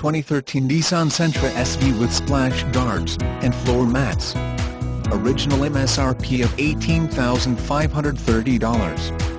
2013 Nissan Sentra SV with splash guards and floor mats. Original MSRP of $18,530.